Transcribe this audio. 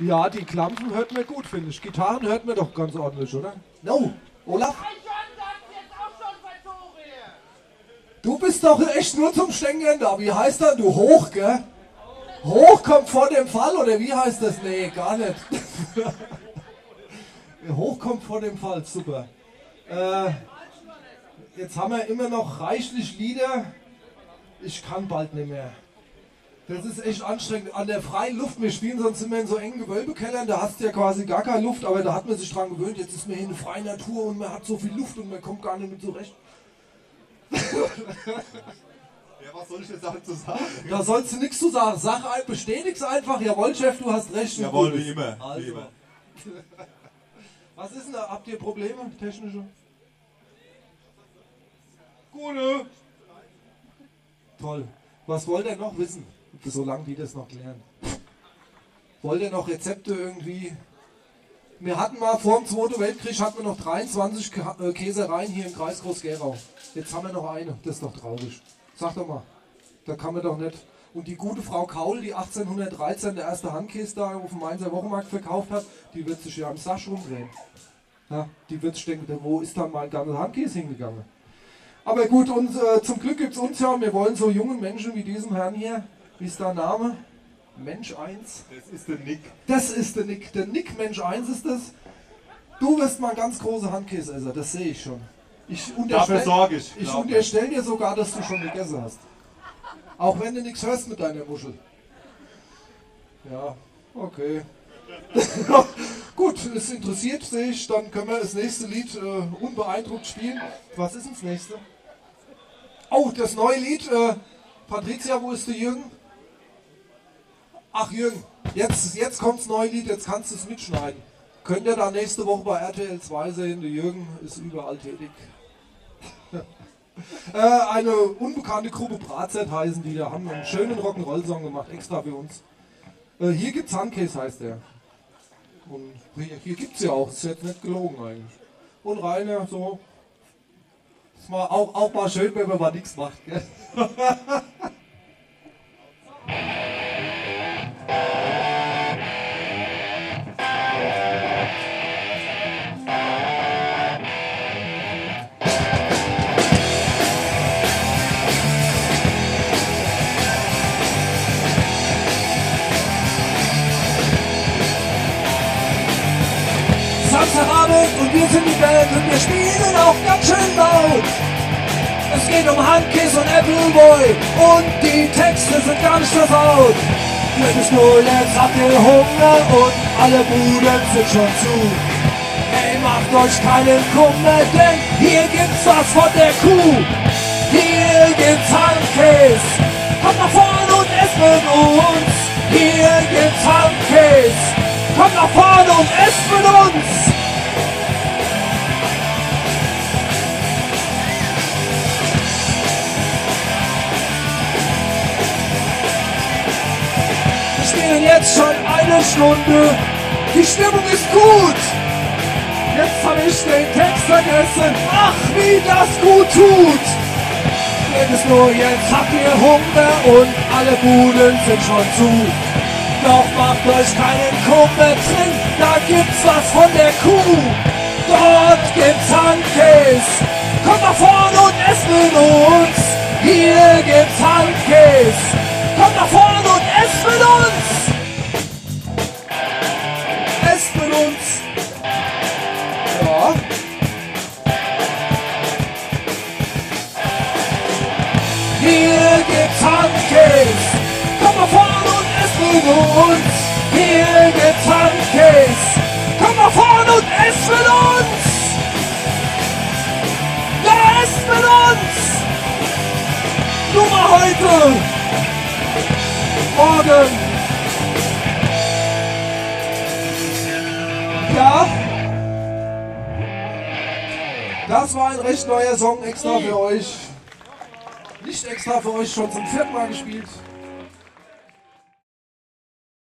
Ja, die Klampfen hört mir gut, finde ich. Gitarren hört mir doch ganz ordentlich, oder? No, Olaf? Du bist doch echt nur zum Stängern da. Wie heißt das? Du hoch, gell? Hoch kommt vor dem Fall, oder wie heißt das? Nee, gar nicht. hoch kommt vor dem Fall, super. Äh, jetzt haben wir immer noch reichlich Lieder. Ich kann bald nicht mehr. Das ist echt anstrengend. An der freien Luft, wir spielen sonst immer in so engen Gewölbekellern, da hast du ja quasi gar keine Luft, aber da hat man sich dran gewöhnt. Jetzt ist man hier in freie Natur und man hat so viel Luft und man kommt gar nicht mit zurecht. Ja, was soll ich jetzt dazu sagen? Da sollst du nichts zu sagen. Sag ein, bestätig's einfach. Jawohl, Chef, du hast recht. Jawohl, wie immer. Also. Wie immer. Was ist denn da? Habt ihr Probleme, technische? Gute. Toll. Was wollt ihr noch wissen, solange die das noch klären? Wollt ihr noch Rezepte irgendwie? Wir hatten mal vor dem Zweiten Weltkrieg hatten wir noch 23 Ka- äh, Käsereien hier im Kreis Groß-Gerau. Jetzt haben wir noch eine. Das ist doch traurig. Sag doch mal. Da kann man doch nicht. Und die gute Frau Kaul, die 1813 der erste Handkäse da auf dem Mainzer Wochenmarkt verkauft hat, die wird sich ja am Sasch rumdrehen. Ja, die wird sich denken, wo ist da mein ganzer Handkäse hingegangen? Aber gut, und äh, zum Glück gibt es uns ja, wir wollen so jungen Menschen wie diesen Herrn hier, wie ist der Name? Mensch 1. Das ist der Nick. Das ist der Nick. Der Nick Mensch 1 ist das. Du wirst mal ein ganz großer Handkäseesser, das sehe ich schon. Ich Dafür unterstelle sorge ich. ich glaub mir. unterstell dir sogar, dass du schon gegessen hast. Auch wenn du nichts hörst mit deiner Muschel. Ja, okay. Gut, es interessiert sich, dann können wir das nächste Lied äh, unbeeindruckt spielen. Was ist denn das nächste? Oh, das neue Lied. Äh, Patricia, wo ist der Jürgen? Ach Jürgen, jetzt, jetzt das neue Lied, jetzt kannst du es mitschneiden. Könnt ihr da nächste Woche bei RTL 2 sehen, der Jürgen ist überall tätig. äh, eine unbekannte Gruppe Bratzett heißen die, da haben einen schönen Rock'n'Roll-Song gemacht, extra für uns. Äh, hier gibt's Handcase heißt der. Und hier, hier gibt's ja auch, ist jetzt nicht gelogen eigentlich. Und Rainer, so. Ist mal auch, auch mal schön, wenn man mal nichts macht, gell? Samstagabend und wir sind die Band und wir spielen auch ganz schön laut. Es geht um Handkiss und Appleboy und die Texte sind gar nicht versaut. Es nur jetzt habt ihr Hunger und alle Buden sind schon zu. Ey, macht euch keinen Kummer, denn hier gibt's was von der Kuh. Hier gibt's Handkiss, kommt nach vorne und esst mit uns. Hier gibt's Handkiss, kommt nach vorne und esst mit uns. Spielen jetzt schon eine Stunde. Die Stimmung ist gut. Jetzt habe ich den Text vergessen. Ach, wie das gut tut. Wenn es nur jetzt habt ihr Hunger und alle Buden sind schon zu. Doch macht euch keinen Kummer, trinkt, da gibt's was von der Kuh. Dort gibt's Handkäse. Kommt nach vorne uns. Hier gibt's Handkäse. Komm mal vorne und esst mit uns. Ja, esst mit uns. Nur mal heute. Morgen. Ja. Das war ein recht neuer Song extra für euch. Nicht extra für euch, schon zum vierten Mal gespielt.